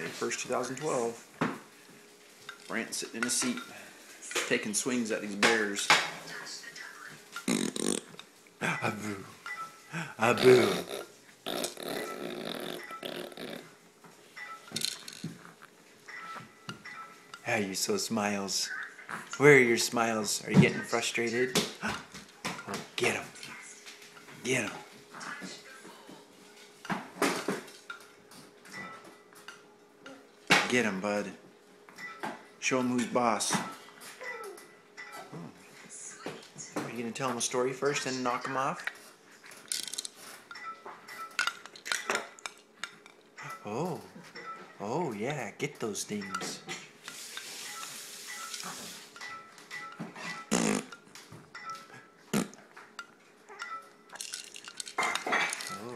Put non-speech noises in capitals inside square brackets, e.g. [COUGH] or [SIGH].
May 1st, 2012. Brant sitting in a seat, taking swings at these bears. Abu. Abu. How you so smiles? Where are your smiles? Are you getting frustrated? Oh, [GASPS] get him. Get him. Get him, bud. Show him who's boss. Are you going to tell him a story first and knock him off? Oh. Oh, yeah. Get those things. Oh.